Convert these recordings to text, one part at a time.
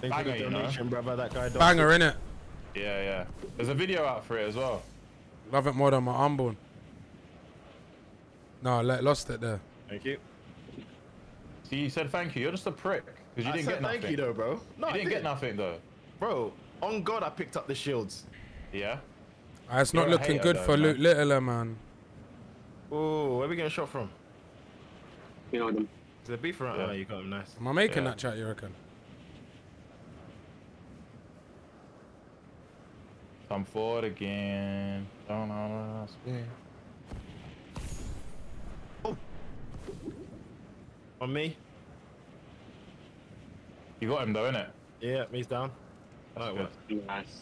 Thank you for Banger, the you know? brother. That guy. Banger, innit? Yeah, yeah. There's a video out for it as well. Love it more than my unborn. No, I lost it there. Thank you. See, you said thank you. You're just a prick because you I didn't said get nothing. thank you though, bro. No, You I didn't get nothing though. Bro, on God, I picked up the shields. Yeah. Uh, it's not You're a looking hater good though, for man. Luke Littler, man. Oh, where we getting shot from? You know them. Is there beef around? Yeah. Oh, you got him nice. Am I making Yeah. that chat, you reckon? Come forward again. Don't know speed. On me? You got him though, innit? Yeah, me's down. Oh, I like Good. what? Nice.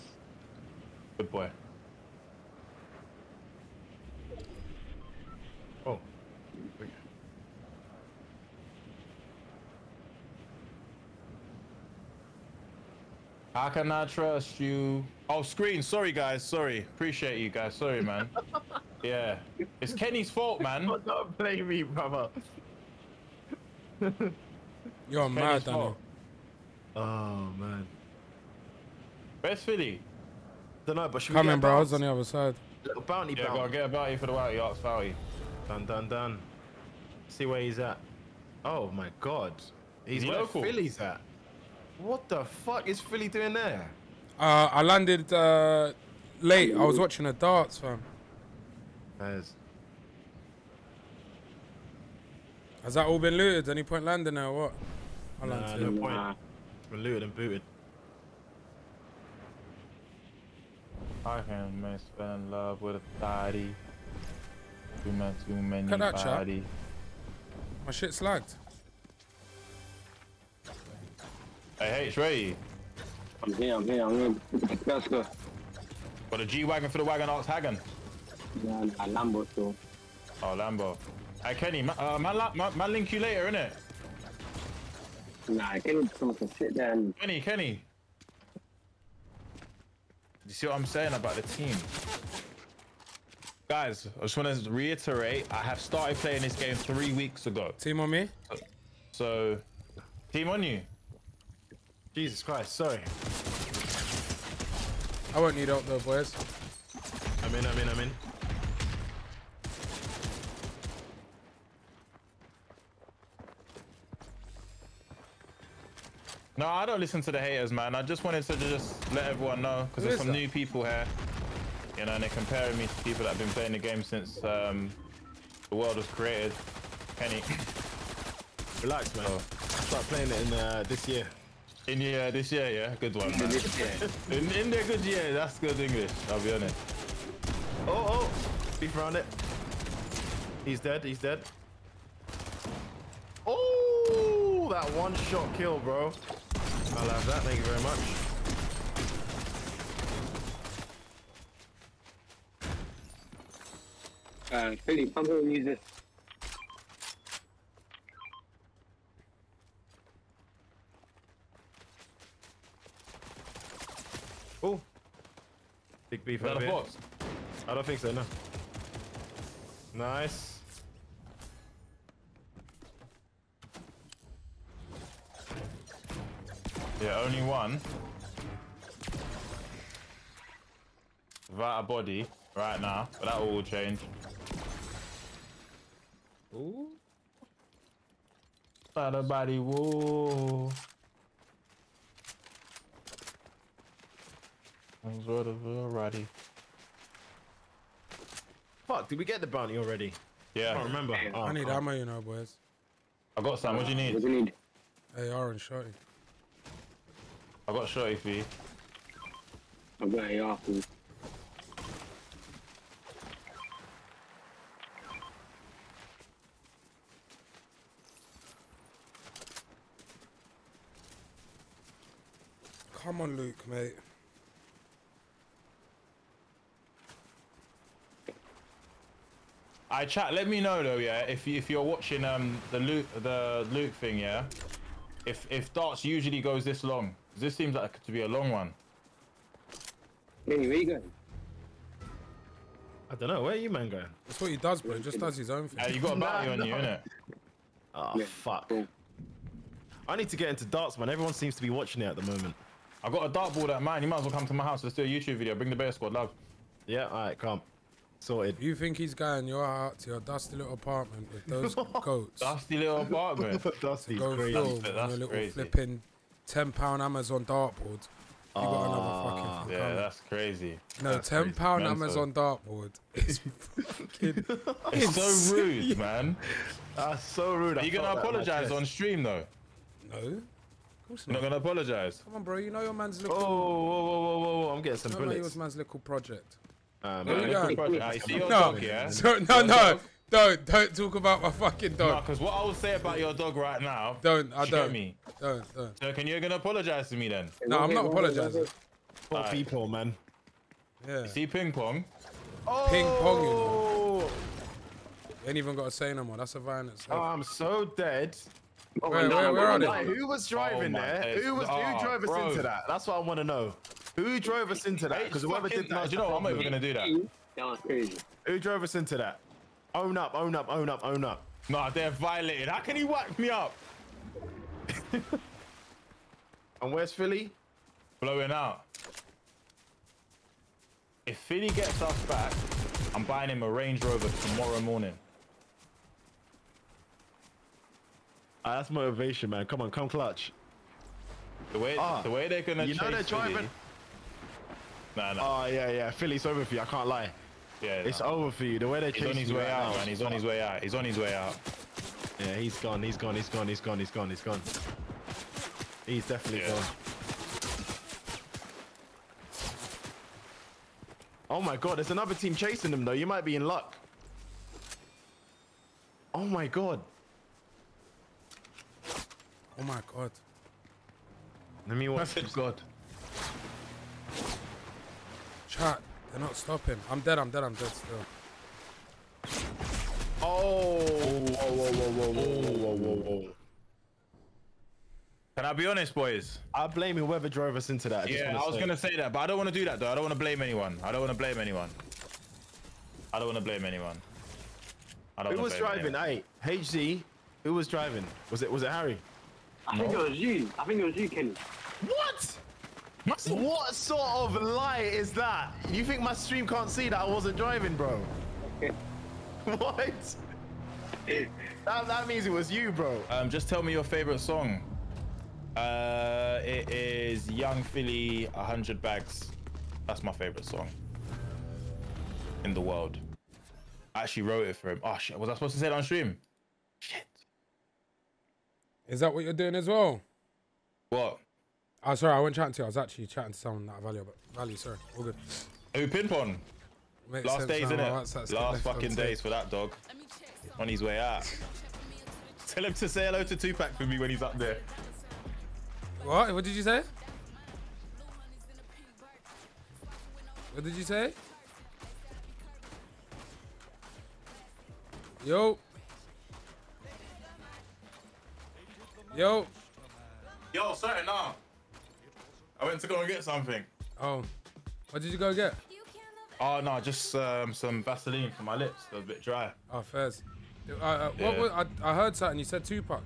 Good boy. Oh. How can I trust you? Oh, screen. Sorry, guys. Sorry. Appreciate you guys. Sorry, man. yeah. It's Kenny's fault, man. Don't blame me, brother. You're mad, Kenny's Daniel. fault. Oh man. Where's Filly? Don't know, but should we Coming, get bro. I a was on the other side. Little bounty Yeah, go on, bounty. get a bounty for the white yachts, bounty. Done, done, done. See where he's at. Oh my god. He's he where local? Filly's at. What the fuck is Filly doing there? Uh, I landed uh, late. I was watching a darts, fam. Guys, Has that all been looted? Any point landing there or what? I Nah, landed. no it. point. Nah. we're looted and booted. I can miss fell in love with a thotty. Too many, too many Cut that, chap. body. My shit's lagged. Hey, H, ready? I'm here, I'm here, I'm here. Let's go. Got a G wagon for the wagon ox Hagen. Yeah, nah, Lambo still. Oh, Lambo. Hey, Kenny, man, uh, man, la- man, man link you later, innit? Nah, I can someone can sit there and Kenny, Kenny. You see what I'm saying about the team? Guys, I just want to reiterate, I have started playing this game three weeks ago. Team on me. So, team on you. Jesus Christ, sorry. I won't need help though, boys. I'm in, I'm in, I'm in. No, I don't listen to the haters, man. I just wanted to just let everyone know because there's some that? new people here. You know, and they're comparing me to people that have been playing the game since um, the world was created. Kenny, Relax, man. Oh. Start playing it in uh, this year. In yeah, this year, yeah, good one, man. In, in their good year, that's good English. I'll be honest. Oh, oh! Beef around it. He's dead, he's dead. Oh, that one shot kill, bro. I'll have that, thank you very much. uh, here and use this. Oh. Big beef Is that over a box? I don't think so, no. Nice. Yeah, only one. Without a body right now, but that will change. Ooh. Without a body, whoa. Sort of already. Fuck, did we get the bounty already? I Yeah, can't remember. Oh, I need can't. ammo, you know, boys. I got some. What do you need? What do you need? AR and shotty. I got shorty for you. I've got AR for you. Come on, Luke, mate. I chat. Let me know though, yeah. If you, if you're watching um the loot the Luke thing, yeah. If if darts usually goes this long, this seems like to be a long one. Vinny, where you going? I don't know, where are you, man, going? That's what he does, bro. He just does his own thing. Uh, you got a bounty Nah, on you, no. innit? Oh, Yeah, fuck. cool. I need to get into darts, man. Everyone seems to be watching it at the moment. I got a dartboard at mine. You might as well come to my house. Let's do a YouTube video. Bring the bear squad, love. Yeah, all right, come. Sorted. You think he's going your out to your dusty little apartment with those goats? Dusty little apartment. Dusty's Go crazy. film That's- on a little crazy. flipping ten pound Amazon dartboard. You got another ah. fucking thing yeah, coming. that's crazy. No, that's ten crazy. pound Mental. Amazon dartboard is fucking. It's so rude, man. That's so rude. Are you gonna apologize on stream though? No, of course You're not not. gonna apologize. Come on, bro. You know your man's Oh, whoa, whoa, whoa, whoa, whoa! I'm getting some you know your bullets. man's little project. Um, There we Man, go. project. I see your No, dog, yeah. so, no, no, don't, don't talk about my fucking dog. because what I will say about your dog right now. Don't, I don't, me. don't, don't. So can you gonna apologize to me then? No, I'm not apologizing. Poor Alright. people, man. Yeah, See ping pong. ping pong, you know. Oh, Ain't even got to say no more. That's a violence. oh, I'm so dead. Oh, Where- no, where- where are they? Who was driving oh, my there? Who was? Oh, who drove us bro. into that? That's what I want to know. Who drove us into that? Because whoever Fucking- did no, that, do you know what? I'm not even gonna do that. That was crazy. who drove us into that? Own up, own up, own up, own up. Nah, they're violated. How can he whack me up? And where's Filly? Blowing out. If Filly gets us back, I'm buying him a Range Rover tomorrow morning. Ah, that's motivation, man. Come on, come clutch. The way Ah, the way they're gonna you know they're Filly- driving- Nah, nah. Oh yeah, yeah. Filly's over for you. I can't lie. yeah, It's nah. over for you. The way they're He's on his way out, man. He's on his way out. He's on his way out. Yeah, he's gone. He's gone. He's gone. He's gone. He's gone. He's gone. He's definitely Yeah. gone. Oh my god, there's another team chasing them though. You might be in luck. Oh my god. Oh my god. Let me watch this. God. Chat, they're not stopping. I'm dead. I'm dead. I'm dead still. Oh. Whoa, whoa, whoa, whoa, whoa, whoa, whoa, whoa. Can I be honest, boys? I blame whoever drove us into that. I Yeah, wanna I was say. gonna say that, but I don't want to do that though. I don't want to blame anyone. I don't want to blame anyone. I don't want to blame anyone. I don't Who was blame driving? anyone. Hey, HZ. Who was driving? Was it was it Harry? I think it was you. I think it was you, Kenny. What? What sort of lie is that? You think my stream can't see that I wasn't driving, bro? what? That, that means it was you, bro. Um, just tell me your favorite song. Uh, it is Yung Filly, 100 Bags. That's my favorite song in the world. I actually wrote it for him. Oh shit, was I supposed to say it on stream? Shit. Is that what you're doing as well? What? Oh, sorry, I wasn't chatting to you. I was actually chatting to someone that I value. But value, sorry, all good. Who Pinpon? Makes Last sense days, innit? that's- that's Last fucking days for that dog. On his way out. Tell him to say hello to Tupac for me when he's up there. What? What did you say? What did you say? Yo. Yo. Yo, sorry, nah. I went to go and get something. Oh. What did you go get? Oh no, just um, some Vaseline for my lips. They're a bit dry. Oh, fairs. Uh, uh, what Yeah. was, I, I heard something. You said Tupac.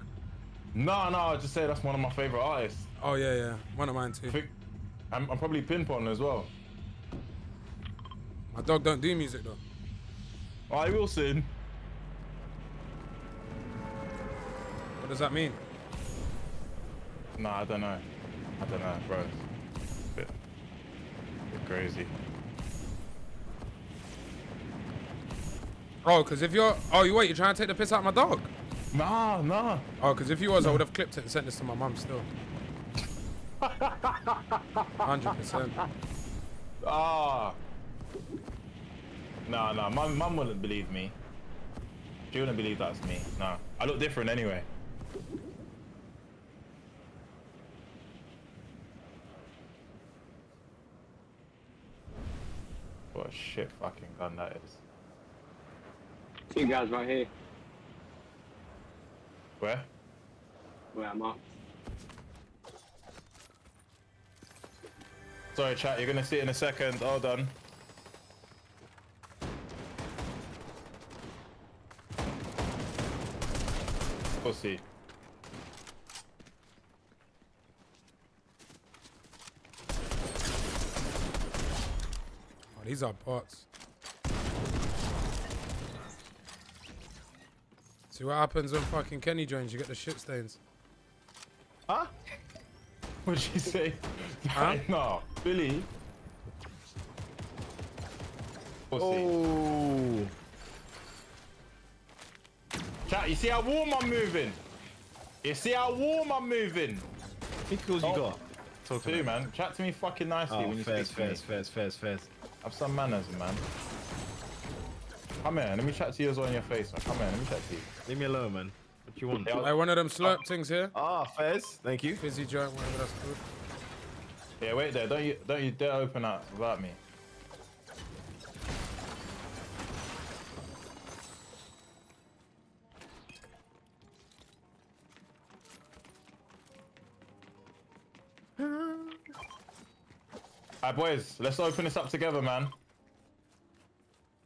No, no, I just say that's one of my favorite artists. Oh, yeah, yeah. One of mine too. I think I'm, I'm probably Pinpon as well. My dog don't do music though. I will sing. What does that mean? No, I don't know. I don't know, bro. Bit, bit crazy. Oh, because if you're... Oh, you wait, you're trying to take the piss out of my dog? Nah, nah. Oh, because if you was, I would have clipped it and sent this to my mum still. 100%. Ah. Nah, nah. my mum wouldn't believe me. She wouldn't believe that's me. Nah. I look different anyway. A shit fucking gun that is. Two guys right here. Where? Where I'm at. Sorry, chat. You're gonna see it in a second. Hold on. Pussy. Oh, these are bots. See what happens when fucking Kenny joins? You get the shit stains. Huh? What'd she say? Huh? no, Billy. Pussy. Oh. Chat, you see how warm I'm moving? You see how warm I'm moving? How many kills Oh. you got? Talk Two, man. Chat to me fucking nicely Oh, when you fairs, speak to me. fairs, fairs, fairs, fairs. Have some manners, man. Come here, let me chat to you as well in your face. Man. Come here, let me chat to you. Leave me alone, man. What you want? Yeah, Like one of them slurp things here. Ah, fez. Thank you. Fizzy joint, whatever that's called. Yeah, wait there. Don't you don't you dare open up without me. Alright, boys, let's open this up together, man.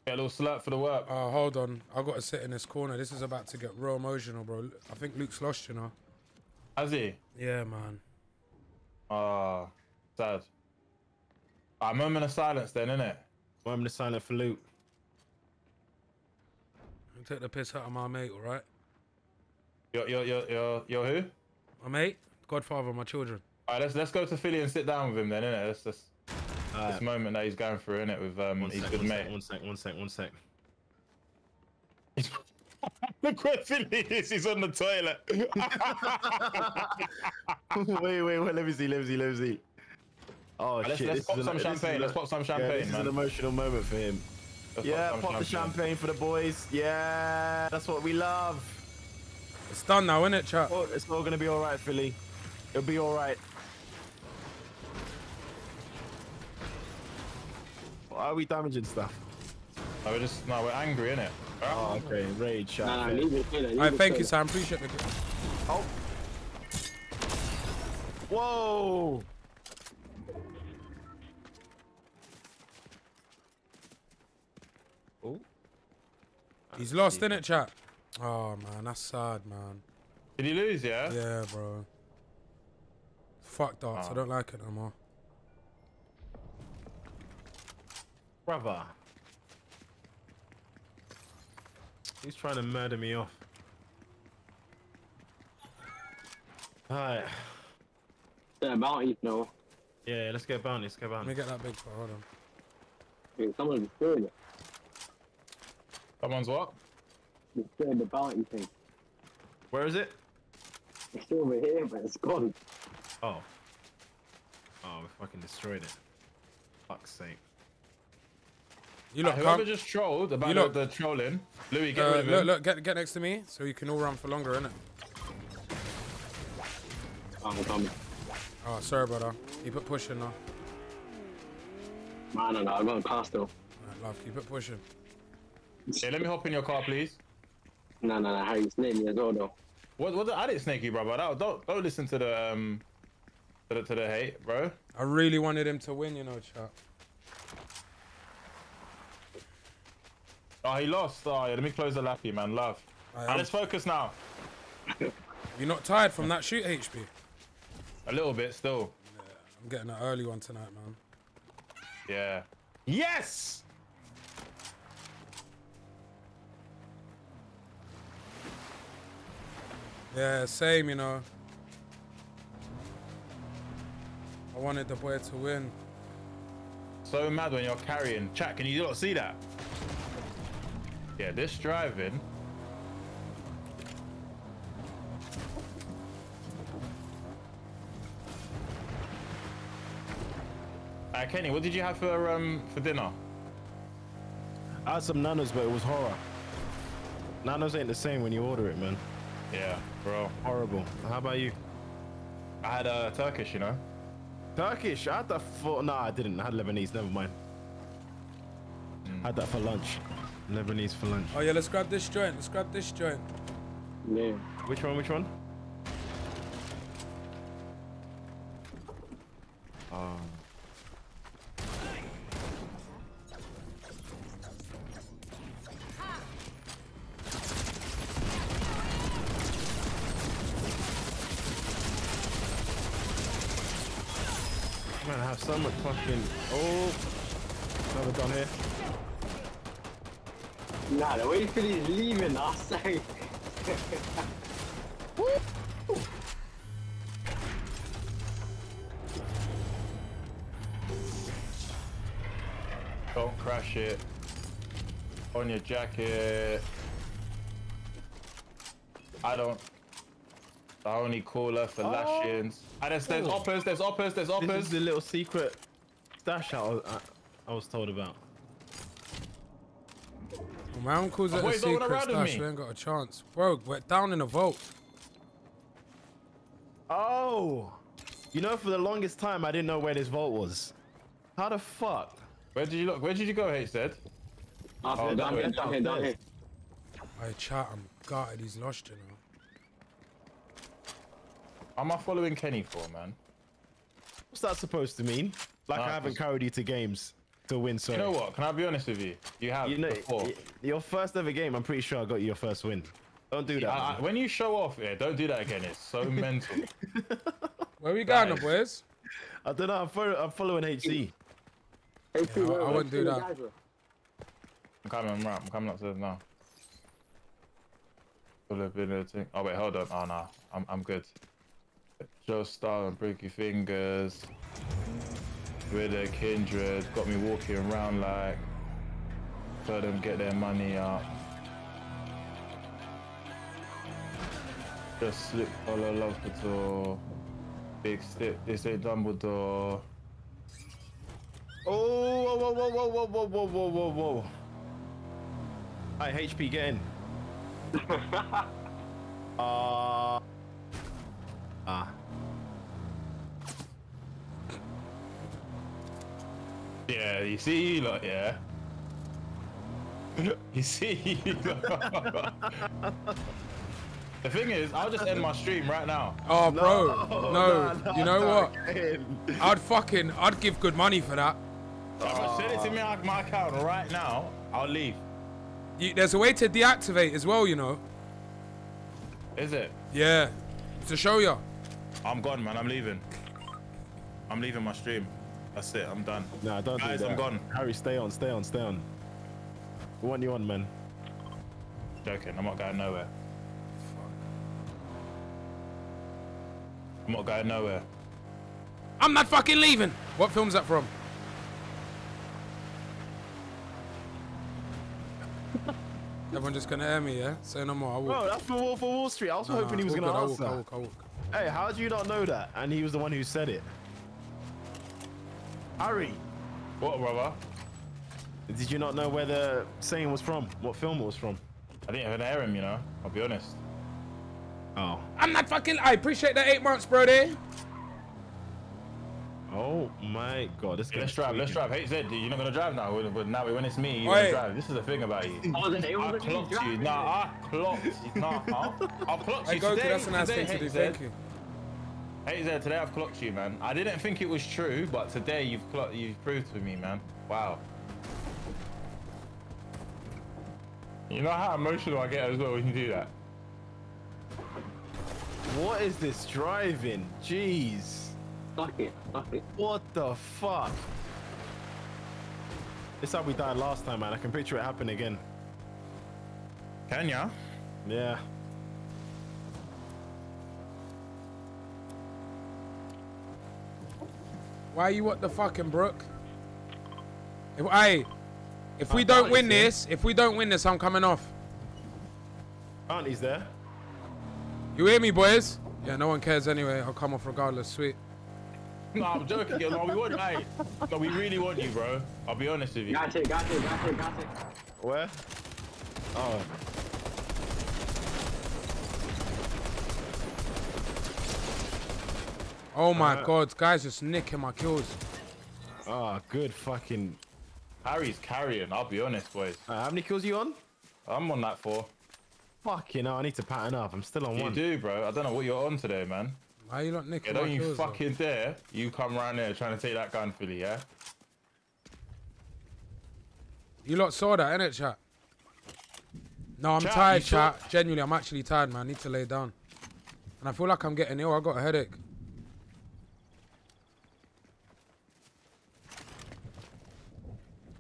Get a little slurp for the work. Oh, hold on. I've got to sit in this corner. This is about to get real emotional, bro. I think Luke's lost, you know. Has he? Yeah, man. Ah, sad. A moment of silence then, innit? Moment of silence for Luke. I'll take the piss out of my mate, alright? You're, you're, you're, you're, you're who? My mate? Godfather of my children. Alright, let's let's go to Filly and sit down with him then, innit? Let's just this moment that he's going through, in it, with um One his sec, good one mate. sec, one sec, one sec, one sec. Look where Filly is, he's on the toilet. wait, wait, wait. Let me see. Let me see. Let me see. Oh let's shit! let's this pop is some an- this is champagne. Let's pop some Yeah, champagne, this is an emotional moment for him. Let's Yeah, some pop the champagne for the boys. Yeah, that's what we love. It's done now, innit, chat? Oh, it's all gonna be all right, Filly. It'll be all right. Why are we damaging stuff? No, we're just no, we're angry, innit? Oh, okay. Rage shot. Nah, nah, fair. leave it there. leave Alright, thank there. you, Sam. Appreciate it. Oh. Whoa. Oh. He's lost, innit, chat? Oh, man. That's sad, man. Did he lose, yeah? Yeah, bro. Fuck darts. I Oh. don't like it no more. Brother. He's trying to murder me off. Alright. Yeah, bounty, no. Yeah, let's get bounty. Let's get bounty. Let me get that big for Hold on. Wait, someone destroyed it. Someone's what? Destroyed the bounty thing. Where is it? It's over here, but it's gone. Oh. Oh, we fucking destroyed it. Fuck's sake. You Uh, look, whoever can't, just trolled about You the, the trolling, Louis, get uh, rid of look, him. look, get, get next to me so you can all run for longer, innit? Oh, I'm coming. Oh, sorry, brother. Keep it pushing now. Man, no, no, I got a car still. Alright, love, keep it pushing. Yeah, let me hop in your car, please. No, no, no, Harry snake me as well, though. What? What? I didn't snake you, bro. But don't, don't don't listen to the um to the, to the hate, bro. I really wanted him to win, you know, chat. Oh, he lost. Oh, yeah, let me close the lappy, man. Love. Am- let's focus now. You're not tired from that shoot, HP? A little bit still. I'm getting an early one tonight, man. Yeah. Yes. Yeah, same, you know. I wanted the boy to win. So mad when you're carrying. Chat, can you not see that? Yeah, this driving. Uh, Kenny, what did you have for um for dinner? I had some nanos, but it was horror. Nanos ain't the same when you order it, man. Yeah, bro. Horrible. How about you? I had uh, Turkish, you know. Turkish. I had that for. No, I didn't. I had Lebanese. Never mind. I had that for lunch. Lebanese for lunch. Oh yeah, let's grab this joint. Let's grab this joint. Yeah. Which one? Which one? Nah, the way Filly's leaving us, like, Don't crash it. On your jacket. I don't. I only call her for lashings. Oh. And there's, there's Oh. uppers, there's uppers, there's This is the little secret stash I was, I, I was told about. My uncle's at Boy, a secret stash. me. We ain't got a chance. Bro, we're down in a vault. Oh, you know, for the longest time, I didn't know where this vault was. How the fuck? Where did you look? Where did you go, H said? Oh, here, down here, down here, down here. I chat, I'm gutted. He's lost, you know. How am I following Kenny for, man? What's that supposed to mean? Like Nah, I haven't 'cause- carried you to games to win, so You know what? Can I be honest with you? You have You know, before. your first ever game. I'm pretty sure I got you your first win. Don't do that. I- I- when you show off, yeah, don't do that again. It's so mental. Where we going, Guys. now, boys? I don't know. I'm, follow, I'm following HC. Hey, Phil, I- I wouldn't do that. I'm coming, I'm right. I'm coming upstairs now. Pull up in the. Oh wait, hold on. Oh no, I'm I'm good. Joe Star and Breaky Fingers. With a kindred, got me walking around like. Tell them get their money up. Just slip follow door. Big step, this ain't Dumbledore. Oh, whoa, whoa, whoa, whoa, whoa, whoa, whoa, whoa, whoa, whoa. Alright, HP, get in. uh, ah. Yeah, you see you lot, yeah. you see you lot. The thing is, I'll just end my stream right now. Oh, bro. No, nah, nah, you know what? get in. I'd fucking, I'd give good money for that. If send it to me on my account right now, I'll leave. You, there's a way to deactivate as well, you know. Is it? Yeah. To show ya. I'm gone, man. I'm leaving. I'm leaving my stream. That's it. I'm done. Nah, I don't Guys, do that. I'm gone. Harry, stay on, stay on, stay on. We want you on, man. Joking. I'm not going nowhere. I'm not going nowhere. I'm not fucking leaving. What film's that from? Everyone just gonna hear me, yeah? Say no more. I walk. Bro, that's for Wolf of Wall Street. I was Nah, hoping he was gonna good, I walk, answer. I walk, I walk. Hey, how do you not know that? And he was the one who said it. Harry, What, brother? did you not know where the saying was from? What film it was from? I didn't even hear him, you know. I'll be honest. Oh. I'm not fucking. I appreciate that eight months, bro. There. Oh my god, this Yeah, let's drive. Let's drive. Hey, Zed, you're not gonna drive now. When, when, now when it's me, you're Oi. gonna drive. This is the thing about you. I wasn't, I wasn't clocked you. Nah, I clocked you. Nah, huh? I've clocked Hey, you Goku, today. that's a nice today, thing to do. Zed. Thank you. Hey, Zed, today I've clocked you, man. I didn't think it was true, but today you've clocked, you've proved to me, man. Wow. You know how emotional I get as well when you do that. What is this driving? Jeez. Fuck it, fuck it. What the fuck? This how we died last time, man. I can picture it happen again. Can ya? Yeah. Why you what the fucking Brook? If I, if we don't win you this, if we don't win this, I'm coming off. Auntie's there. You hear me, boys? Yeah, no one cares anyway. I'll come off regardless. Sweet. No, I'm joking. yo. No, we want, hey, no, we really want you, bro. I'll be honest with you. Got it, got it, got it, got it. Where? Oh. Oh my Uh, god, guys, just nicking my kills. Oh, good fucking. Harry's carrying. I'll be honest, boys. Uh, how many kills are you on? I'm on that four. Fucking hell, I need to pattern up. I'm still on You one. You do, bro. I don't know what you're on today, man. Why you not nicking Yeah, nicking don't my you kills? though? fucking dare. You come around there trying to take that gun, Filly, yeah? You lot saw that, innit, chat? No, I'm Chat, tired, chat. Genuinely, I'm actually tired, man. I need to lay down. And I feel like I'm getting ill. I got a headache.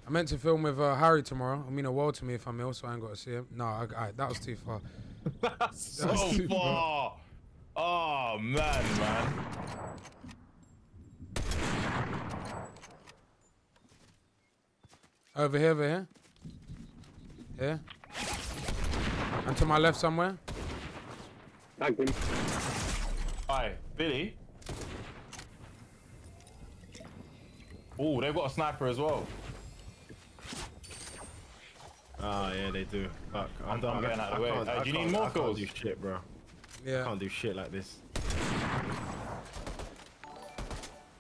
I meant to film with uh, Harry tomorrow. I mean, a world to me if I'm ill, so I ain't got to see him. No, I, I, that was too far. so That's too far. Oh man, man. Over here, over here. Here. And to my left somewhere. Back him. Hi, Billy. Oh, they've got a sniper as well. Oh yeah, they do. Fuck. I'm- I'm getting out of the way. Uh, do you need can't- more I can't do shit, bro. Yeah. I Can't do shit like this.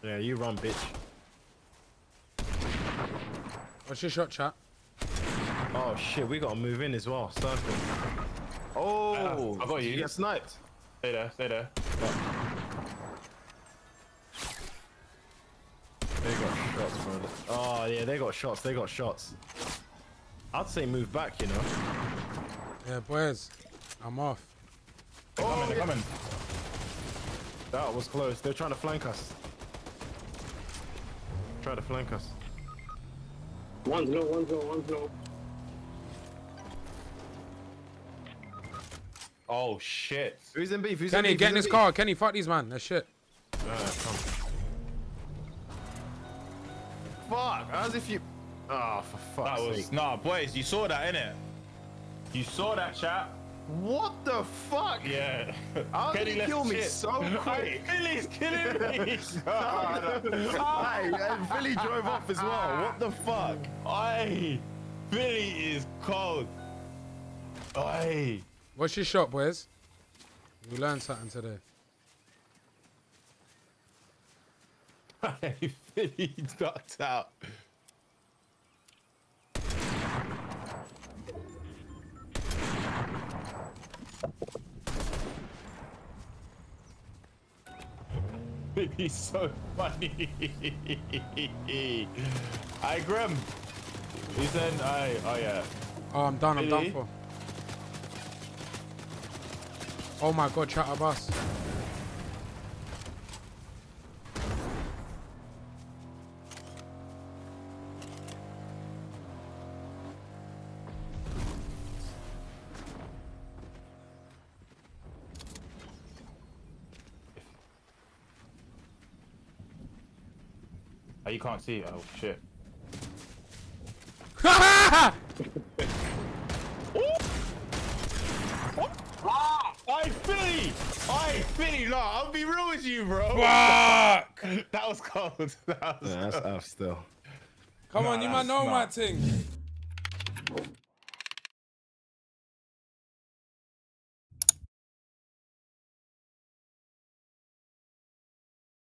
Yeah, you run, bitch. What's your shot, chat? Oh shit, we gotta move in as well. Circle. Oh, I got you. You get sniped. Stay there, stay there. They got shots, bro. Oh yeah, they got shots. They got shots. I'd say move back, you know. Yeah, boys. I'm off. They're coming, they're oh, coming. That was close. They're trying to flank us. Try to flank us. One's low, one's low, one's low. Oh shit. Who's in beef? Who's Kenny, in beef? get in Who's this car. Kenny, fuck these man. That's shit. beef? Alright, come. Fuck! As if you. Oh, for That fuck's was sake! nah, boys. You saw that, innit? You saw that chat. What the fuck? Yeah. How did he left kill me shit. so quick? Billy's killing me. Hey, and Billy drove off as well. What the fuck? Aye. Billy is cold. Aye. What's your shot, boys? We learned something today. Aye. Billy knocked out. Billy's so funny. Aye, Grim. He said, aye, oh yeah. Oh, I'm done. I'm done for. Oh my god, chat bus. Oh, you can't see it. Oh shit. Ah! Aye, Billy! Aye, Billy, no, I'll be real with you, bro. Fuck! That was cold. That was Yeah, that's F still. Come Nah, on, you might that's know my thing.